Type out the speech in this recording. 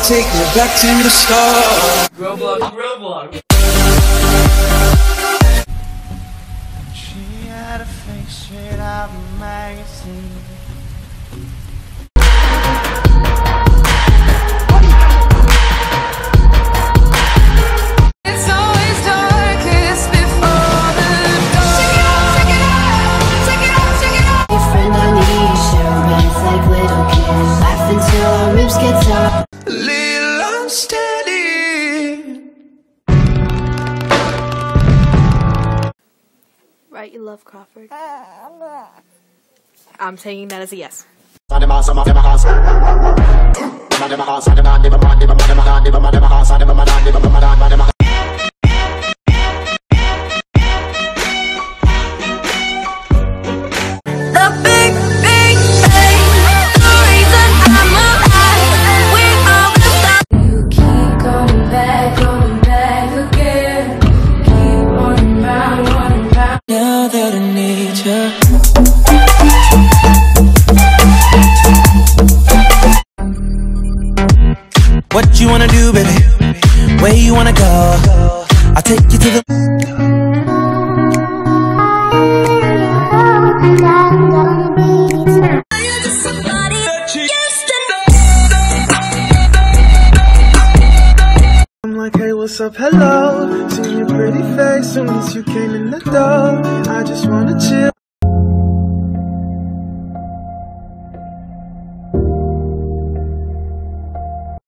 take me back to the start. Roblox, Roblox. She had a face straight out of a magazine. Until our ribs get tough. Little unsteady. Right, you love Crawford. Ah, I'm taking that as a yes. What you wanna do, baby? Where you wanna go? I'll take you to the. I'm like, hey, what's up? Hello. Seen your pretty face soon as you came in the door. I just wanna chill.